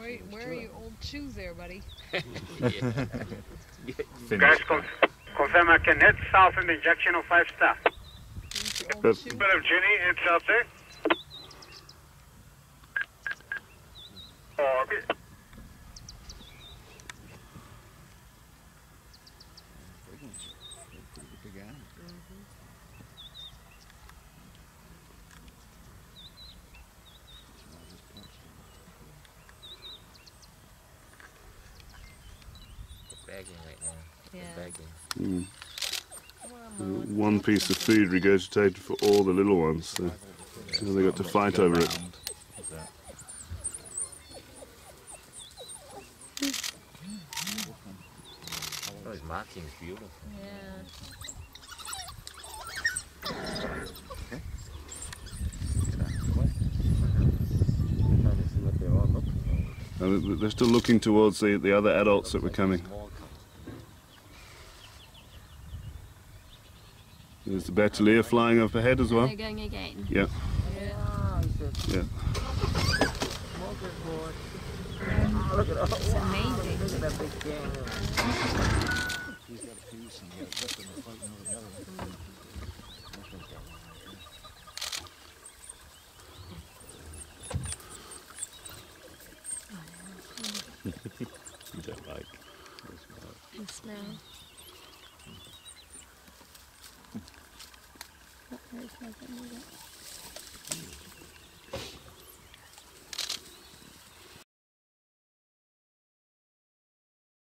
Where are your old shoes there, buddy? Guys, con- confirm I can head south in the injection of five star. Where's your old That's- shoes? Bit of Ginny, it's out there. Oh, Orbit. bagging right now. Yeah. Bagging. Mm. Come on, Mo. One piece of food regurgitated for all the little ones. So now they got to fight over it. Oh, his marking beautiful. Yeah. Trying to see what they're all looking for. And they're still looking towards the, the other adults that were coming. There's the Bateleur flying up ahead as well. And They're going again. Yeah, Yeah, yeah. smoker board. Look at all. It's amazing. Look at that big gang. You don't like. And smell. Oh, there's y 个